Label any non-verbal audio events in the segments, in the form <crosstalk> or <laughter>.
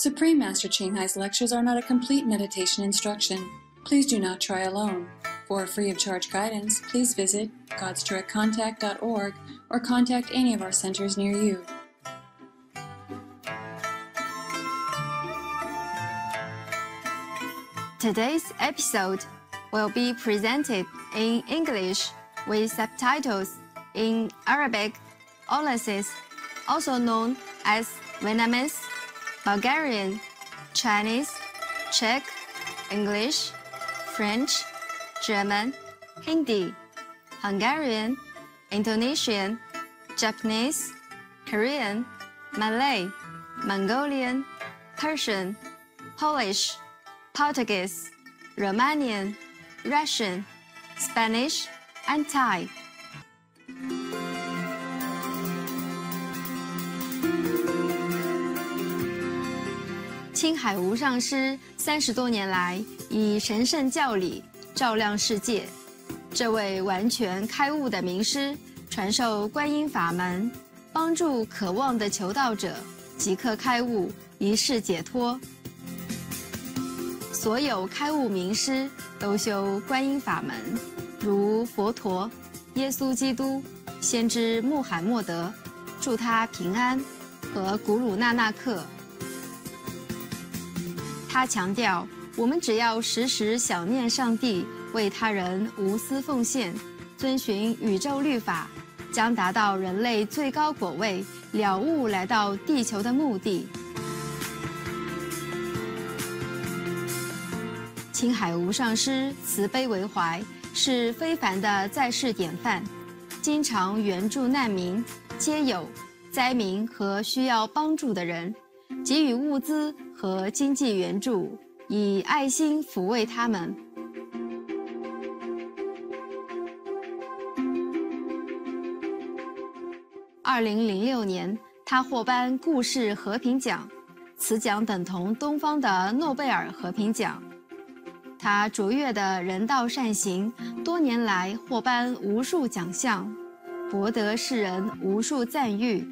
Supreme Master Ching Hai's lectures are not a complete meditation instruction. Please do not try alone. For free of charge guidance, please visit godsdirectcontact.org or contact any of our centers near you. Today's episode will be presented in English with subtitles in Arabic, Aulacese, also known as Vietnamese, Bulgarian, Chinese, Czech, English, French, German, Hindi, Hungarian, Indonesian, Japanese, Korean, Malay, Mongolian, Persian, Polish, Portuguese, Romanian, Russian, Spanish, and Thai. 青海无上师三十多年来以神圣教理照亮世界，这位完全开悟的名师传授观音法门，帮助渴望的求道者即刻开悟，一世解脱。所有开悟名师都修观音法门，如佛陀、耶稣基督、先知穆罕默德，祝他平安，和古鲁那纳克。他强调，我们只要时时想念上帝，为他人无私奉献，遵循宇宙律法，将达到人类最高果位了悟来到地球的目的。青海无上师慈悲为怀，是非凡的在世典范，经常援助难民、街友、灾民和需要帮助的人，给予物资和经济援助，以爱心抚慰他们。二零零六年，他获颁故事和平奖，此奖等同东方的诺贝尔和平奖。他卓越的人道善行，多年来获颁无数奖项，博得世人无数赞誉。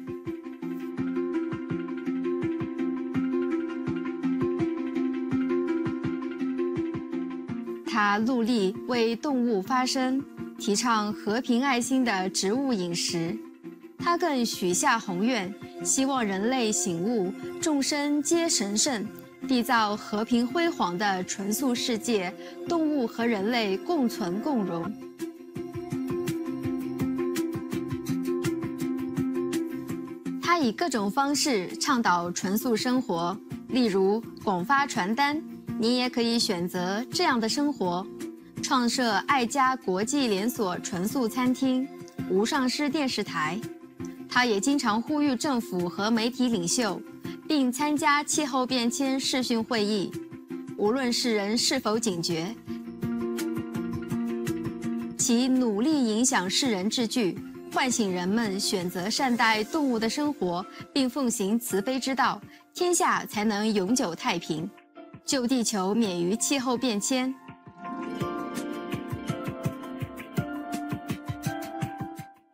他努力为动物发声，提倡和平爱心的植物饮食。他更许下宏愿，希望人类醒悟，众生皆神圣。缔造和平辉煌的纯素世界，动物和人类共存共荣。他以各种方式倡导纯素生活，例如广发传单。你也可以选择这样的生活。创设爱家国际连锁纯素餐厅，无上师电视台。他也经常呼吁政府和媒体领袖。并参加气候变迁视讯会议。无论世人是否警觉，其努力影响世人之具，唤醒人们选择善待动物的生活，并奉行慈悲之道，天下才能永久太平，救地球免于气候变迁。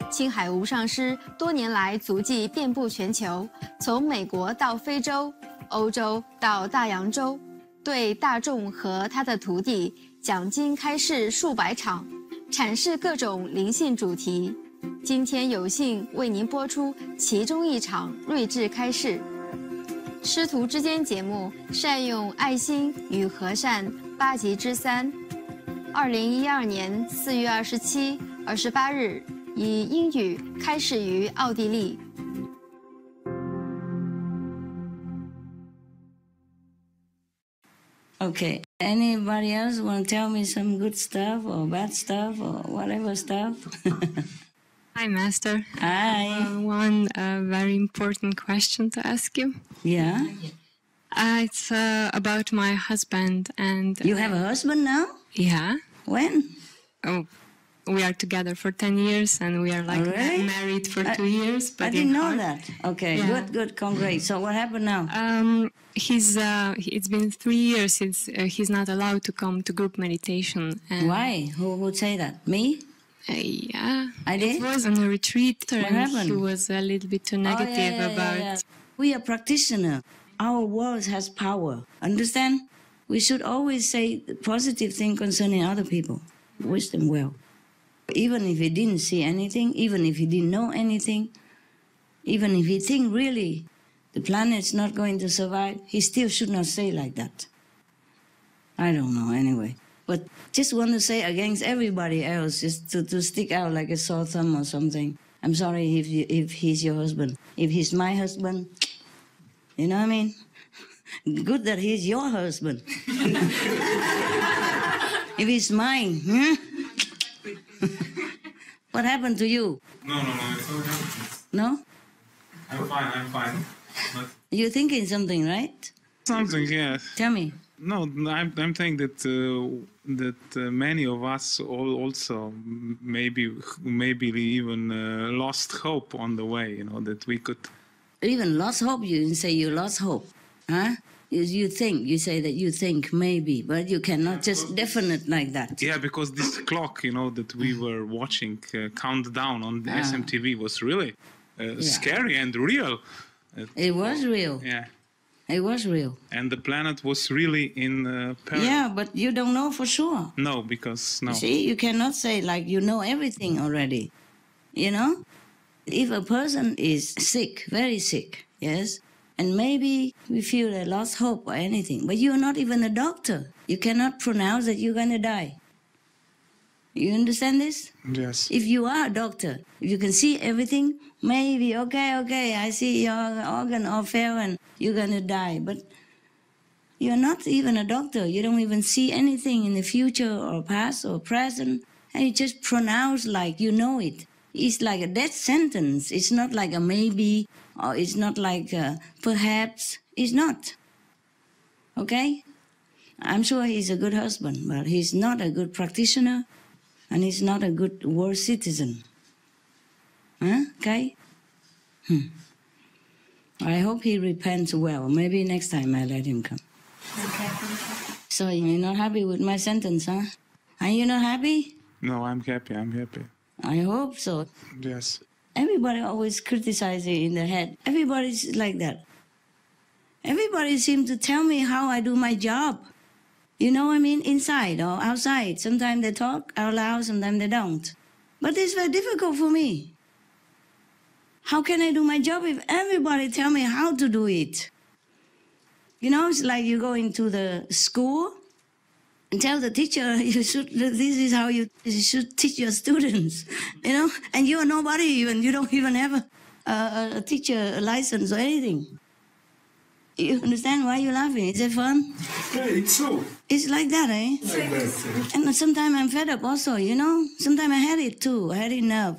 青海无上师多年来足迹遍布全球，从美国到非洲、欧洲到大洋洲，对大众和他的徒弟讲经开示数百场，阐释各种灵性主题。今天有幸为您播出其中一场睿智开示。师徒之间节目善用爱心与和善八集之三，二零一二年四月二十七、二十八日。以英语开始于奥地利。Okay. Anybody else want to tell me some good stuff or bad stuff or whatever stuff? Hi, Master. Hi. Uh, one uh, very important question to ask you. Yeah. Uh, it's uh, about my husband and. You have a husband now? Yeah. When? Oh, we are together for 10 years and we are like really? married for I, two years but i didn't know heart. that okay yeah. good good congrats so what happened now um he's uh it's been three years since uh, he's not allowed to come to group meditation why who would say that me uh, yeah i did it was on a retreat what and happened? he was a little bit too negative oh, yeah, yeah, about yeah, we are practitioner our words has power. Understand? We should always say the positive thing concerning other people. Wish them well. Even if he didn't see anything, even if he didn't know anything, even if he think really the planet's not going to survive, he still should not say like that. I don't know anyway. But just want to say against everybody else, just to, to stick out like a sore thumb or something. I'm sorry if you, if he's your husband. If he's my husband, you know what I mean? Good that he's your husband. <laughs> if he's mine, hmm? <laughs> what happened to you? No, no, no, it's okay. No? I'm fine, I'm fine. But You're thinking something, right? something, yeah. Tell me. No, I'm, I'm saying that uh, that uh, many of us all also maybe maybe even uh, lost hope on the way. You know that we could. Even lost hope, you say you lost hope. Huh? You, you think, you say that you think maybe, but you cannot just definite like that. Yeah, because this clock, you know, that we were watching uh, countdown on the Ah. SMTV was really uh, scary and real. Uh, It was real. yeah, It was real. and the planet was really in uh, peril. Yeah, but you don't know for sure. No, because no. See, you cannot say like you know everything already. You know? If a person is sick, very sick, yes, and maybe we feel they lost hope or anything, but you're not even a doctor. You cannot pronounce that you're going to die. You understand this? Yes. If you are a doctor, if you can see everything, maybe, okay, okay, I see your organ all fail and you're going to die. But you're not even a doctor. You don't even see anything in the future or past or present. And you just pronounce like you know it. It's like a death sentence. It's not like a maybe or it's not like a perhaps. It's not. Okay? I'm sure he's a good husband, but he's not a good practitioner and he's not a good world citizen. Huh? Okay? Hmm. I hope he repents well. Maybe next time I let him come. So you're not happy with my sentence, huh? Are you not happy? No, I'm happy. I'm happy. I hope so. Yes. Everybody always criticizes you in the head. Everybody's like that. Everybody seems to tell me how I do my job. You know I mean? Inside or outside. Sometimes they talk out loud, sometimes they don't. But it's very difficult for me. How can I do my job if everybody tell me how to do it? You know, it's like you go into the school and tell the teacher <laughs> you should this is how you, you should teach your students <laughs> you know and you are nobody even you don't even have a, a, a teacher license or anything you understand why you're laughing is it fun Yeah, it's so. it's like that eh Like that. and sometimes i'm fed up also you know sometimes i had it too i had enough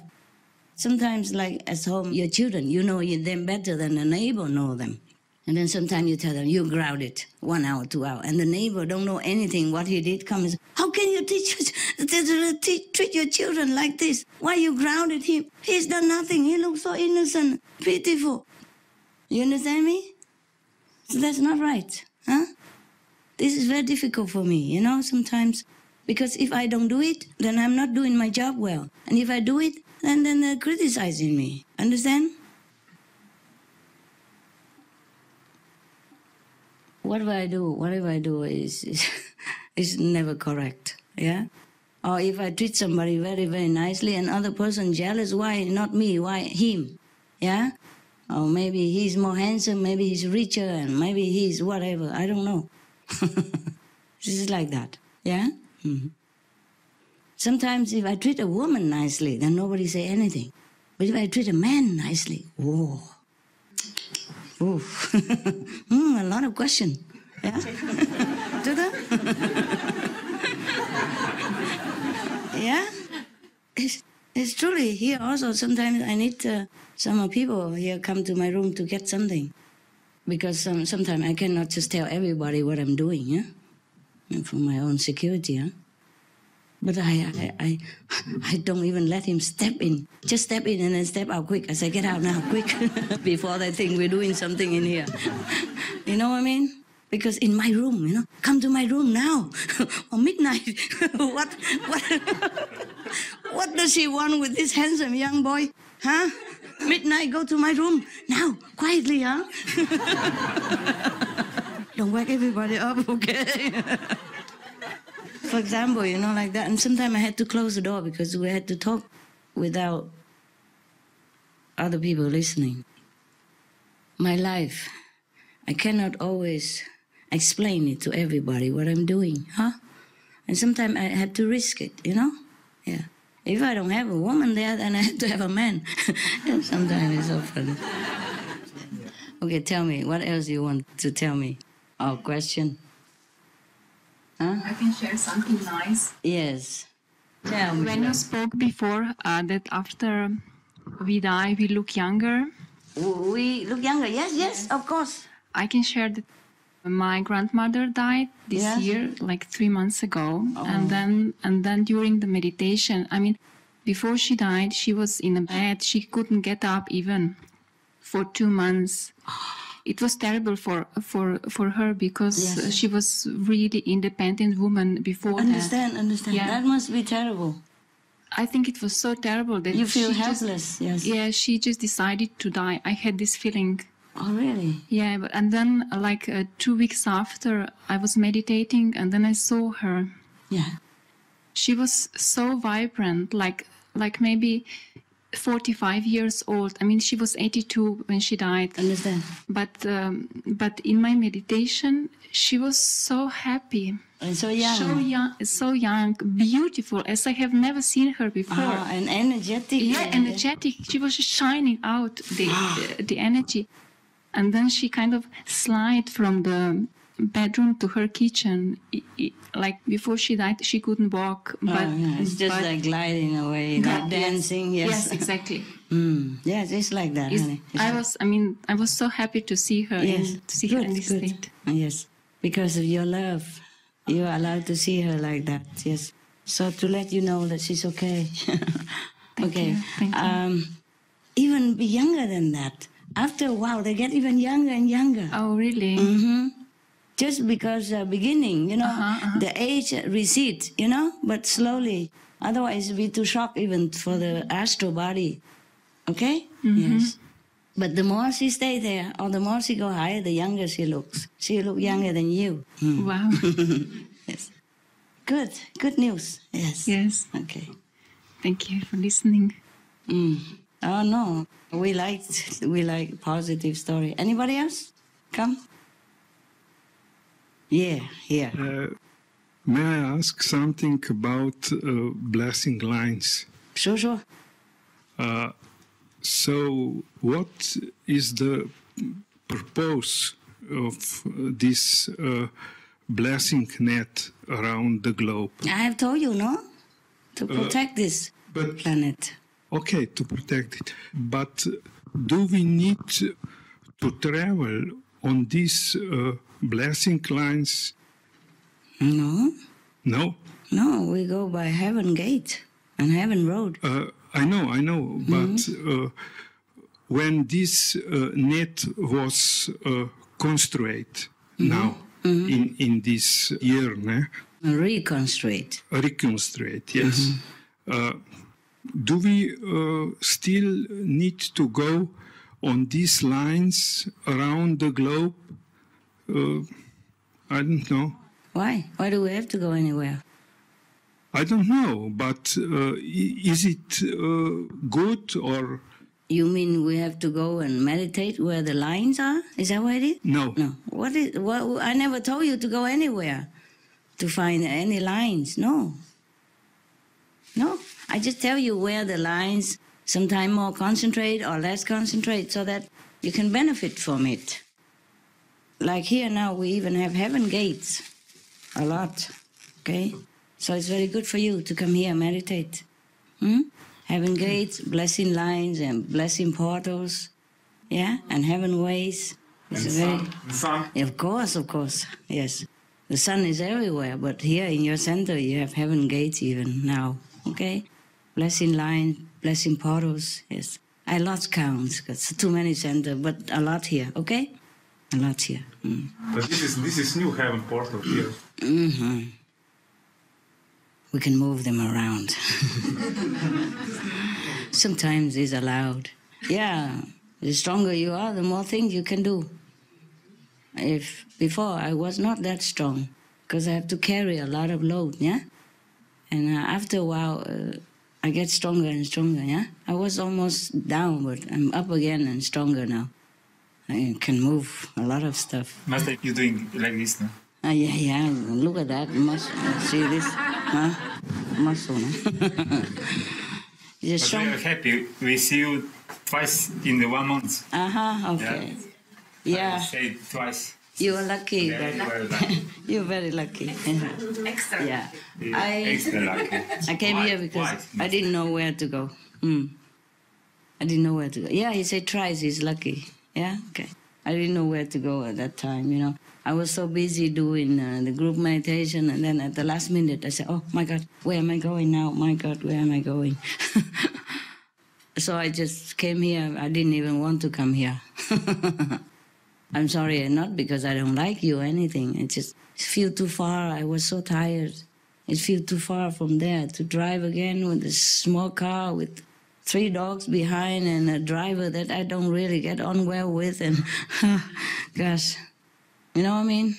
sometimes like at home your children you know you them better than the neighbor know them and then sometimes you tell them you grounded one hour, two hour, and the neighbor don't know anything what he did. Comes, how can you teach, teach treat your children like this? Why you grounded him? He's done nothing. He looks so innocent, beautiful. You understand me? So that's not right, huh? This is very difficult for me, you know. Sometimes because if I don't do it, then I'm not doing my job well, and if I do it, then then they're criticizing me. Understand? whatever I do, whatever I do is, is <laughs> is never correct. Yeah. Or if I treat somebody very very nicely and other person jealous, why not me? Why him? Yeah. Or maybe he's more handsome, maybe he's richer, and maybe he's whatever. I don't know. <laughs> this is like that. Yeah. Mhm. Sometimes if I treat a woman nicely, then nobody say anything. But if I treat a man nicely, whoa. Ooh. <laughs> mm, a lot of question. Yeah? <laughs> Yeah? It's, it's truly here also. Sometimes I need uh, some people here come to my room to get something. Because um, sometimes I cannot just tell everybody what I'm doing, yeah? And for my own security, yeah? But I, I, I, <laughs> I don't even let him step in. Just step in and then step out quick. I say, get out now, quick, <laughs> before they think we're doing something in here. <laughs> you know what I mean? Because in my room, you know, come to my room now, <laughs> or midnight. <laughs> what, what, <laughs> what does he want with this handsome young boy? Huh? Midnight, go to my room. Now, quietly, huh? Don't wake everybody up, okay? For example, you know, like that. And sometimes I had to close the door because we had to talk without other people listening. My life, I cannot always explain it to everybody what I'm doing, huh? And sometimes I have to risk it, you know? Yeah. If I don't have a woman there, then I have to have a man. <laughs> and sometimes it's so funny. Okay, tell me, what else you want to tell me? Or question? Huh? I can share something nice. Yes. Tell me. When you spoke before uh, that after we die, we look younger, We look younger. Yes, yes, of course. I can share that my grandmother died this year, like three months ago, oh. and then and then during the meditation, I mean, before she died, she was in a bed. She couldn't get up even for two months. <gasps> It was terrible for for for her because Yes. she was really independent woman before that. Understand, understand. Yeah. That must be terrible. I think it was so terrible that You feel she just- helpless, yes. yeah, she just decided to die. I had this feeling. Oh, really? Yeah, but, and then uh, like uh, two weeks after, I was meditating, and then I saw her. Yeah. She was so vibrant, like like maybe 45 years old. I mean, she was 82 when she died. Understand? But um, but in my meditation, she was so happy. And so young. So young, so young, beautiful, as I have never seen her before. Ah, and energetic. yeah, energetic. She was just shining out the <gasps> uh, the energy, and then she kind of slid from the bedroom to her kitchen. I- I- like before she died, she couldn't walk, Oh, but yeah. It's just like gliding away, like dancing. Yes. yes, exactly. <laughs> Mm. Yes, it's like that, It's- honey. It's I like- was, I mean, I was so happy to see her, Yes. in, to see her good, in this good. state. Yes, because of your love, you are allowed to see her like that. Yes. So to let you know that she's okay. <laughs> okay. you, thank you. Um, even be younger than that. After a while, they get even younger and younger. Oh, really? hmm Just because uh, beginning, you know, Uh-huh, the age recedes, you know, but slowly. Otherwise, it'd be too shock even for the astral body. Okay? Mm-hmm. Yes. But the more she stay there, or the more she go higher, the younger she looks. She look younger than you. Mm. Wow. <laughs> Yes. Good. Good news. Yes. yes. Okay. Thank you for listening. Mm. Oh no, we like we like positive story. Anybody else? Come. Yeah, yeah. Uh, may I ask something about uh, blessing lines? Sure, sure. Uh, so, what is the purpose of this uh, blessing net around the globe? I have told you, no, to protect this But planet. Okay, to protect it. But do we need to travel on these uh, blessing lines? No, No. no, we go by Heaven Gate and Heaven Road. Uh, I know, I know, but uh, when this uh, net was uh, constructed now in in this year, ne? Reconstruct. reconstruct, yes. Uh, do we uh, still need to go on these lines around the globe? Uh, I don't know. Why? Why do we have to go anywhere? I don't know, but uh, is it uh, good or You mean we have to go and meditate where the lines are? Is that what it is? no? No. What is? What? I never told you to go anywhere to find any lines. No. No. I just tell you where the lines sometimes more concentrate or less concentrate, so that you can benefit from it. Like here now, we even have heaven gates, a lot. Okay. So it's very good for you to come here and meditate. Hmm? Heaven gates, blessing lines, and blessing portals. Yeah, and heaven ways. It's very. Sun. Of course, of course, yes. The sun is everywhere, but here in your center you have heaven gates even now. Okay, blessing line, blessing portals. Yes, I lost count because too many center, but a lot here. Okay, a lot here. Mm. But this is this is new heaven portal here. hmm We can move them around. <laughs> Sometimes it's allowed. Yeah, the stronger you are, the more things you can do. If before I was not that strong, because I have to carry a lot of load, yeah. And uh, after a while, uh, I get stronger and stronger, yeah. I was almost down, but I'm up again and stronger now. I can move a lot of stuff. Master, you doing like this now? Ah, yeah, yeah. Look at that muscle. See this? Huh? Muscle. No? <laughs> But strong. we are happy. We see you twice in the one month. Uh huh. Okay. I Yeah. say twice. You are lucky, Very but well done. you're very lucky. Extra. Yeah. Yeah, I Extra lucky. <laughs> I came Why? here because Why? I didn't know where to go. Mm. I didn't know where to go. Yeah, he said tries. He's lucky. Yeah. Okay. I didn't know where to go at that time. You know, I was so busy doing uh, the group meditation, and then at the last minute, I said, "Oh my God, where am I going now? My God, where am I going?" <laughs> so I just came here. I didn't even want to come here. <laughs> I'm sorry, not because I don't like you or anything. It just feel too far. I was so tired. It feel too far from there to drive again with a small car with three dogs behind and a driver that I don't really get on well with. And <laughs> gosh, you know what I mean?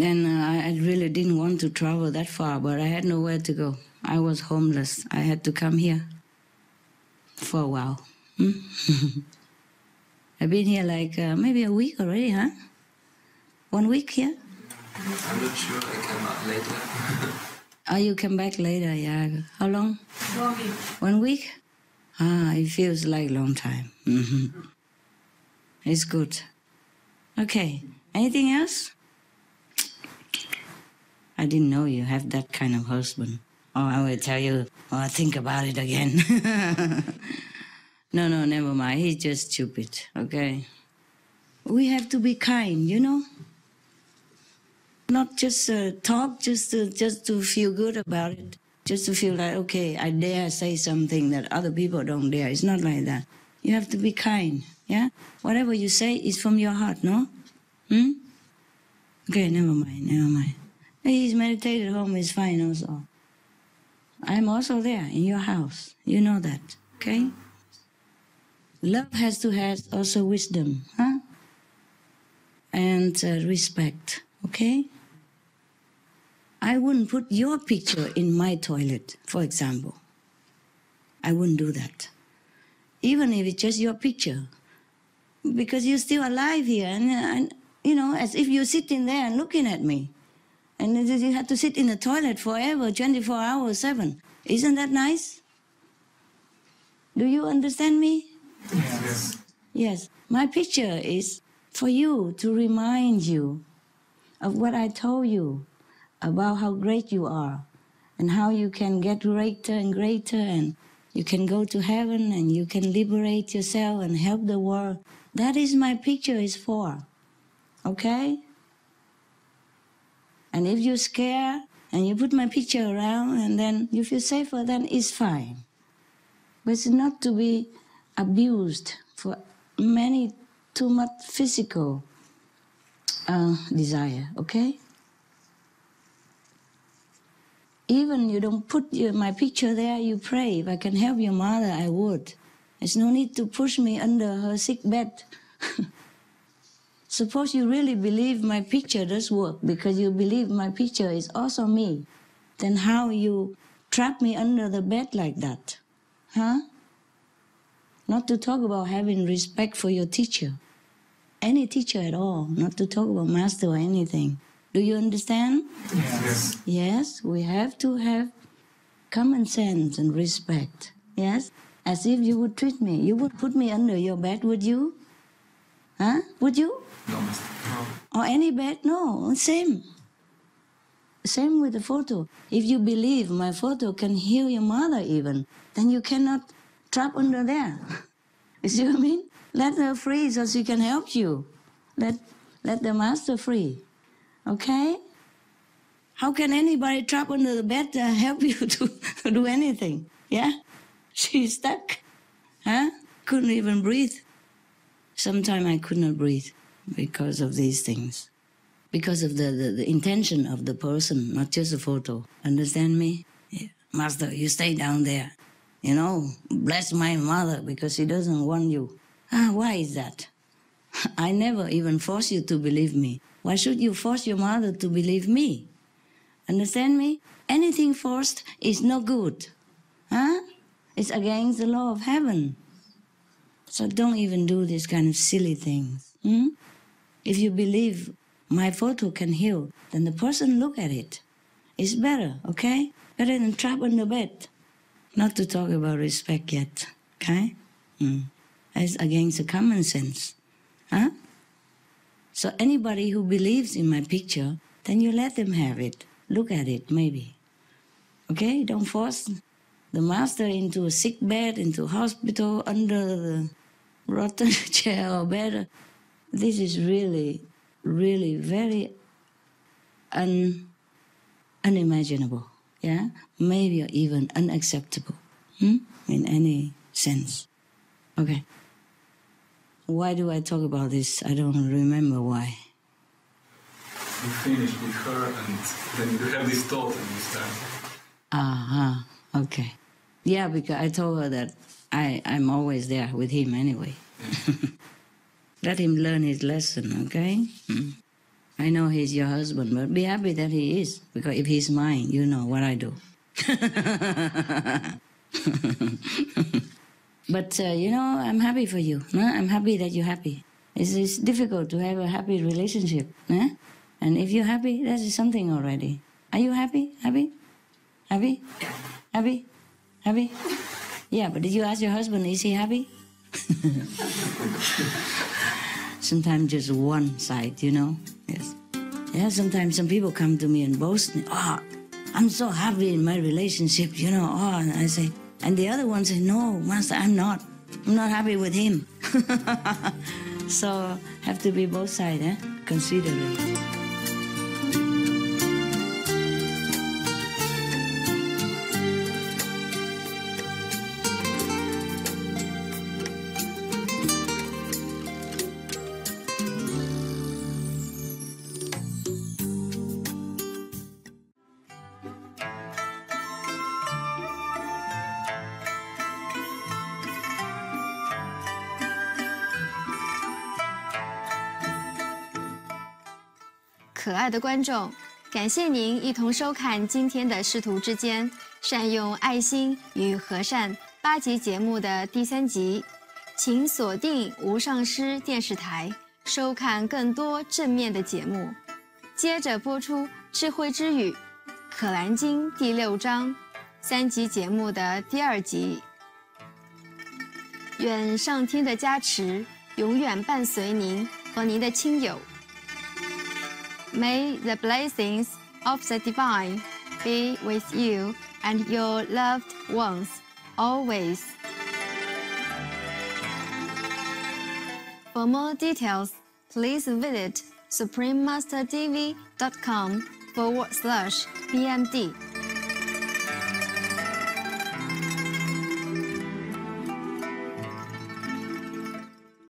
And uh, I, I really didn't want to travel that far, but I had nowhere to go. I was homeless. I had to come here for a while. Hmm? <laughs> I've been here like uh, maybe a week already, huh? One week here? I'm not sure. I came back later. <laughs> Oh, you came back later, yeah. How long? One week. One week? Ah, it feels like long time. hmm It's good. Okay. Anything else? I didn't know you have that kind of husband. Oh, I will tell you. Oh, think about it again. <laughs> no, no, never mind. He's just stupid. Okay. We have to be kind, you know? Not just uh, talk just to just to feel good about it. Just to feel like okay i dare say something that other people don't dare. It's not like that. You have to be kind yeah? Whatever you say is from your heart no? Hmm? Okay never mind never mind. He's meditated home is fine also. I'm also there in your house. You know that okay love has to have also wisdom huh and uh, respect okay I wouldn't put your picture in my toilet, for example. I wouldn't do that. Even if it's just your picture. Because you're still alive here, and, and you know, as if you're sitting there and looking at me. And you have to sit in the toilet forever, 24 hours, 7. Isn't that nice? Do you understand me? Yes. Yes. My picture is for you to remind you of what I told you about how great you are and how you can get greater and greater and you can go to heaven and you can liberate yourself and help the world. That is my picture is for. Okay? And if you're scared and you put my picture around and then you feel safer, then it's fine. But it's not to be abused for many too much physical uh, desire, okay? Even you don't put your, my picture there, you pray. If I can help your mother, I would. There's no need to push me under her sick bed. <laughs> Suppose you really believe my picture does work because you believe my picture is also me. Then how you trap me under the bed like that? Huh? Not to talk about having respect for your teacher. Any teacher at all, not to talk about master or anything. Do you understand? Yes. Yes, we have to have common sense and respect. Yes? As if you would treat me. You would put me under your bed, would you? Huh? Would you? No, Master. No. Or any bed? No, same. Same with the photo. If you believe my photo can heal your mother even, then you cannot trap under there. you see what I mean? Let her free so she can help you. Let let the master free. Okay? How can anybody trap under the bed to help <laughs> you to, to do anything? Yeah? She's stuck. Huh? Couldn't even breathe. Sometimes I could not breathe because of these things. Because of the, the, the intention of the person, not just a photo. Understand me? Yeah. Master, you stay down there. You know, bless my mother because she doesn't want you. Ah, why is that? <laughs> I never even force you to believe me. Why should you force your mother to believe me? Understand me? Anything forced is no good. Huh? It's against the law of heaven. So don't even do this kind of silly things. Hmm? If you believe my photo can heal, then the person look at it. It's better, okay? Better than trap on the bed. Not to talk about respect yet, okay? Mm. That's against the common sense. Huh? So anybody who believes in my picture, then you let them have it. Look at it, maybe. Okay? Don't force the master into a sick bed, into hospital, under the rotten <laughs> chair or bed. This is really, really very un, unimaginable. Yeah? Maybe even unacceptable hmm? in any sense. Okay. Why do I talk about this? I don't remember why. You finish with her and then you have this thought and you start. Uh huh. Okay. Yeah, because I told her that I, I'm always there with him anyway. <laughs> Let him learn his lesson, okay? Mm. I know he's your husband, but be happy that he is, because if he's mine, you know what I do. <laughs> but uh, you know, I'm happy for you. No? I'm happy that you're happy. It's, it's difficult to have a happy relationship. And if you're happy, that is something already. Are you happy? Happy? Happy? Happy? Happy? Yeah, but did you ask your husband, is he happy? <laughs> sometimes just one side, you know? Yes. Yeah, sometimes some people come to me and boast, oh, I'm so happy in my relationship, you know. Oh, and I say, and the other one say, no, master, I'm not. I'm not happy with him. <laughs> so have to be both sides, eh? Consider it. 的观众，感谢您一同收看今天的《师徒之间：善用爱心与和善》八集节目的第三集，请锁定无上师电视台，收看更多正面的节目。接着播出《智慧之语》《可兰经》第六章三集节目的第二集。愿上天的加持永远伴随您和您的亲友。May the blessings of the divine be with you and your loved ones always. For more details, please visit suprememastertv.com forward slash BMD.